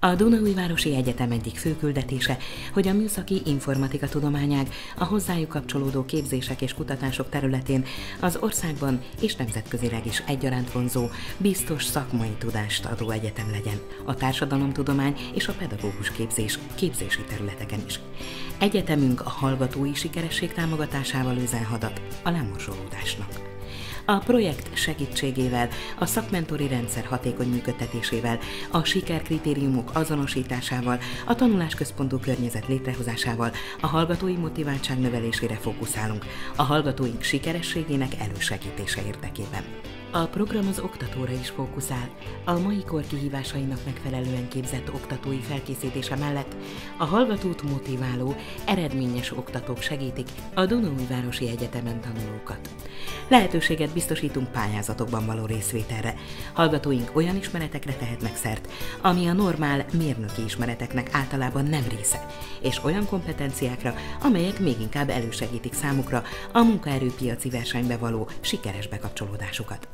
A Dunaújvárosi Egyetem egyik fő küldetése, hogy a műszaki informatika tudományág a hozzájuk kapcsolódó képzések és kutatások területén az országban és nemzetközileg is egyaránt vonzó, biztos szakmai tudást adó egyetem legyen, a társadalomtudomány és a pedagógus képzés képzési területeken is. Egyetemünk a hallgatói sikeresség támogatásával üzenhadat a lemorzsolódásnak. A projekt segítségével, a szakmentori rendszer hatékony működtetésével, a sikerkritériumok azonosításával, a tanulásközpontú környezet létrehozásával, a hallgatói motiváltság növelésére fókuszálunk, a hallgatóink sikerességének elősegítése érdekében. A program az oktatóra is fókuszál. A mai kor kihívásainak megfelelően képzett oktatói felkészítése mellett a hallgatót motiváló, eredményes oktatók segítik a Dunaújvárosi Egyetemen tanulókat. Lehetőséget biztosítunk pályázatokban való részvételre. Hallgatóink olyan ismeretekre tehetnek szert, ami a normál mérnöki ismereteknek általában nem része, és olyan kompetenciákra, amelyek még inkább elősegítik számukra a munkaerőpiaci versenybe való sikeres bekapcsolódásukat.